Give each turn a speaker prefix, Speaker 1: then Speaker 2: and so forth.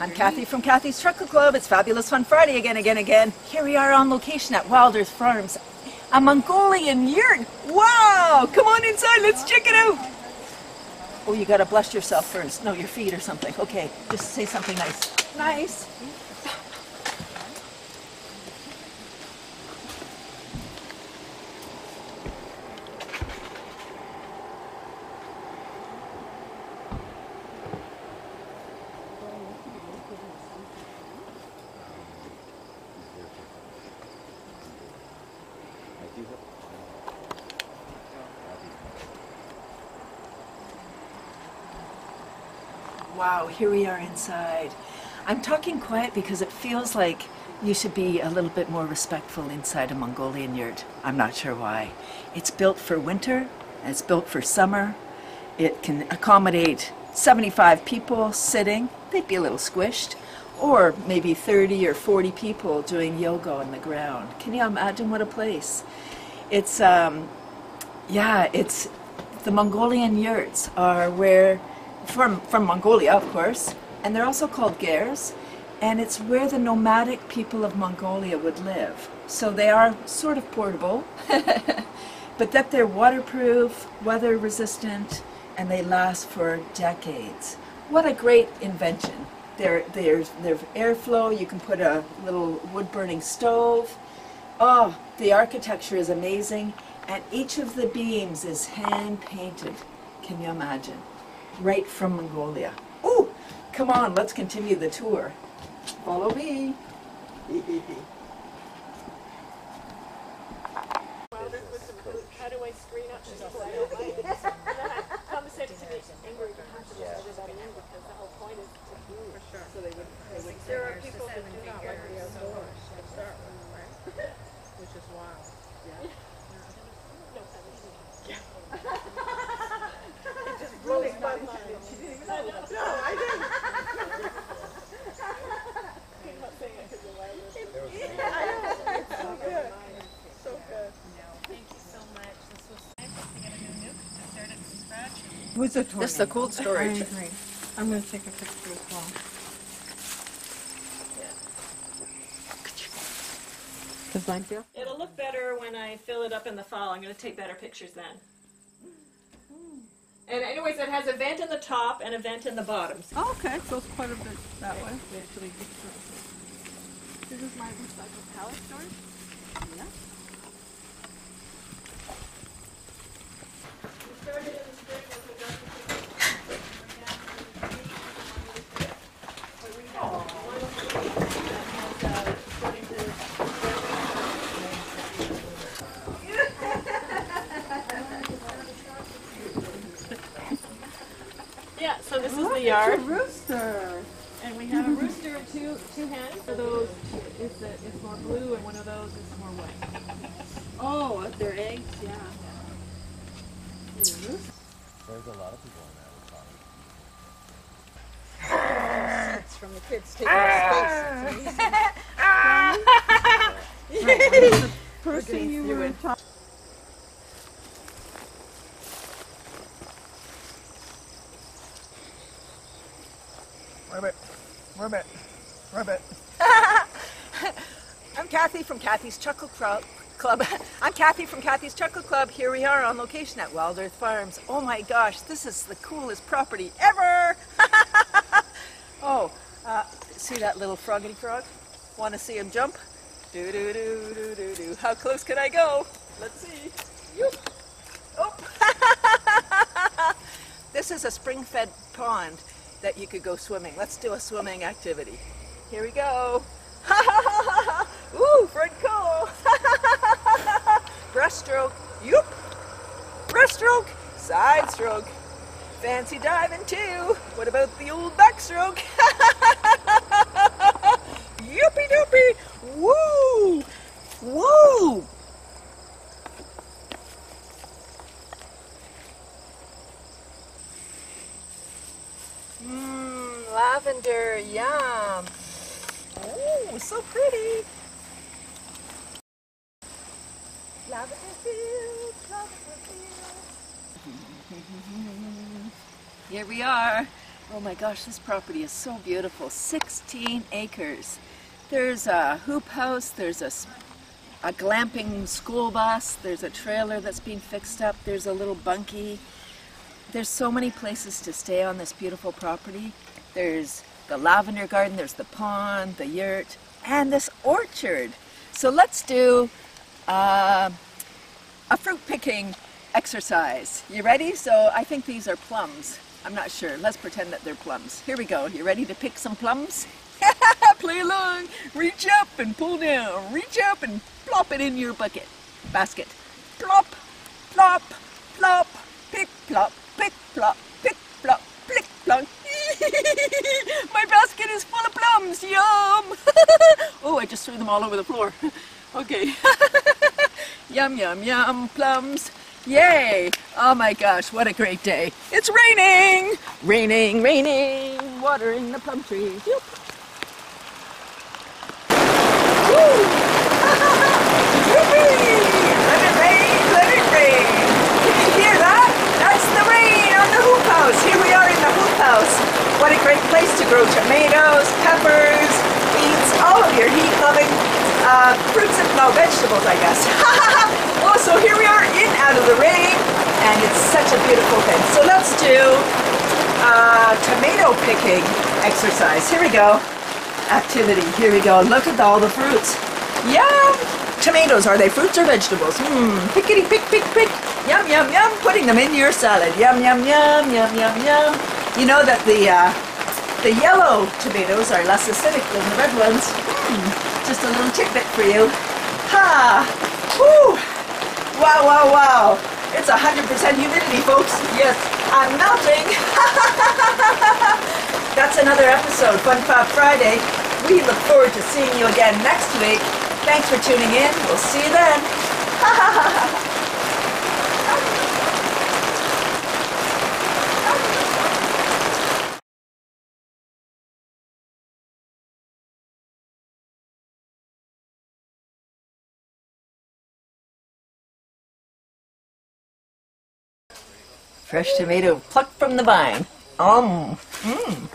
Speaker 1: I'm Cathy from Cathy's Chuckle Club. It's Fabulous Fun Friday again, again, again. Here we are on location at Wild Earth Farms. A Mongolian yurt. Wow! Come on inside, let's check it out. Oh, you gotta bless yourself first. No, your feet or something. Okay, just say something nice. Nice. Wow, here we are inside. I'm talking quiet because it feels like you should be a little bit more respectful inside a Mongolian yurt. I'm not sure why. It's built for winter, it's built for summer. It can accommodate 75 people sitting, they'd be a little squished, or maybe 30 or 40 people doing yoga on the ground. Can you imagine what a place? It's, um, yeah, it's the Mongolian yurts are where from, from Mongolia, of course, and they're also called gers, and it's where the nomadic people of Mongolia would live. So they are sort of portable, but that they're waterproof, weather resistant, and they last for decades. What a great invention. There, there's, there's airflow, you can put a little wood burning stove. Oh, the architecture is amazing, and each of the beams is hand painted. Can you imagine? Right from Mongolia. Ooh, come on, let's continue the tour. Follow me.
Speaker 2: How do I screen up people I don't like? Tom said to me, angry because everybody in because the whole point is to do. For sure. So they would, they would. There are people who do not like the outdoors to start with, right? Which is wild. Yeah. No, I It just blows my mind. She didn't even know. No, I didn't. You're not saying it because you're loud. I know, it's so good. So good.
Speaker 3: Thank you so much. This was nice to get a new nuke to start it from scratch.
Speaker 4: With the tornado.
Speaker 1: This is the cold
Speaker 4: I
Speaker 1: storage.
Speaker 4: agree. I'm gonna take a picture as well. Does mine feel?
Speaker 2: It'll look better when I fill it up in the fall. I'm going to take better pictures then. And anyways, it has a vent in the top and a vent in the bottom.
Speaker 4: Oh, okay, so it's quite a bit that way. This is my recycled pallet storage. Yeah.
Speaker 2: Yeah, so this is
Speaker 4: Look,
Speaker 2: the
Speaker 4: it's
Speaker 2: yard.
Speaker 4: a rooster.
Speaker 2: And we have a rooster and two two hens. For those is the, is more blue and one of those is more white.
Speaker 4: Oh, their eggs, yeah.
Speaker 5: There's a lot of people on that.
Speaker 2: It's from the kids taking space.
Speaker 4: Person you were talking.
Speaker 1: Ribbit, ribbit, ribbit. I'm Cathy from Cathy's Chuckle Club. Club. I'm Cathy from Cathy's Chuckle Club. Here we are on location at Wild Earth Farms. Oh my gosh, this is the coolest property ever! oh, uh, see that little froggity frog? Want to see him jump? Do do do do do do. How close can I go? Let's see. Yoop. Oh. this is a spring-fed pond that you could go swimming. Let's do a swimming activity. Here we go. Ooh, front cool. Breaststroke. Yoop. Breaststroke. Side stroke. Fancy diving too. What about the old backstroke? Yoopy doopy. Woo. Mmm, lavender, yum. Oh, so pretty. Lavender fields, lavender fields. Here we are. Oh my gosh, this property is so beautiful. 16 acres. There's a hoop house, there's a a glamping school bus, there's a trailer that's being fixed up, there's a little bunkie. There's so many places to stay on this beautiful property. There's the lavender garden, there's the pond, the yurt, and this orchard. So let's do uh, a fruit picking exercise. You ready? So I think these are plums. I'm not sure. Let's pretend that they're plums. Here we go. You ready to pick some plums? Play along. Reach up and pull down. Reach up and plop it in your bucket. Basket. Plop, plop, plop. Pick, plop, pick, plop, pick, plop, plick, plop. My basket is full of plums. Yum. oh, I just threw them all over the floor. okay. Yum, yum, yum, plums. Yay! Oh my gosh, what a great day. It's raining! Raining, raining, watering the plum trees. Yep. Here we are in the hoop house. What a great place to grow tomatoes, peppers, beets, all of your heat-loving uh, vegetables, I guess. oh, so here we are in out of the rain, and it's such a beautiful thing. So let's do uh, tomato picking exercise. Here we go. Activity. Here we go. Look at all the fruits. Yum! Tomatoes, are they fruits or vegetables? Hmm. Pickety pick, pick, pick. Yum, yum, yum. Putting them in your salad. Yum, yum, yum, yum, yum, yum. You know that the uh, the yellow tomatoes are less acidic than the red ones. Hmm. Just a little tidbit for you. Ha! Woo! Wow, wow, wow. It's 100% humidity, folks. Yes, I'm melting. That's another episode, Fun Fab Friday. We look forward to seeing you again next week. Thanks for tuning in. We'll see you then. Fresh tomato plucked from the vine. Um, mmm.